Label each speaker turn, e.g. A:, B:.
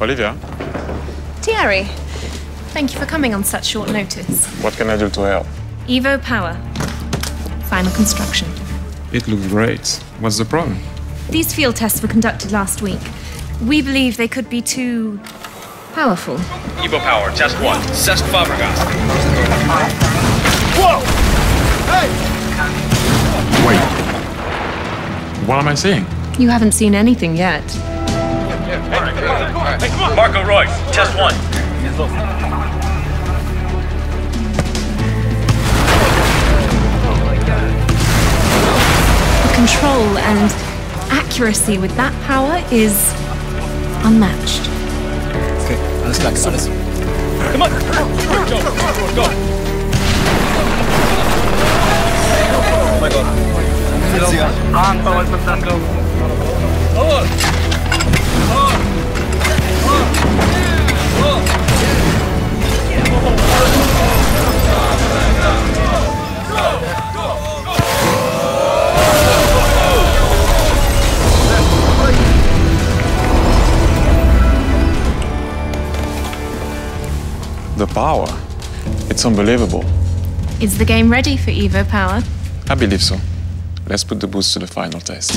A: Olivia,
B: Thierry, thank you for coming on such short notice.
A: what can I do to help?
B: evoPOWER. Final construction.
A: It looks great. What's the problem?
B: These field tests were conducted last week. We believe they could be too powerful.
C: evoPOWER, test one. Cesc Fabregas. Whoa! Hey!
A: Wait. What am I seeing?
B: You haven't seen anything yet.
C: Marco Reus, test one.
B: The control and accuracy with that power is unmatched.
D: Alles klar, alles.
C: Come on. Go, go, oh go.
A: The power. It's unbelievable.
B: Is the game ready for evoPOWER?
A: I believe so. Let's put the boost to the final test.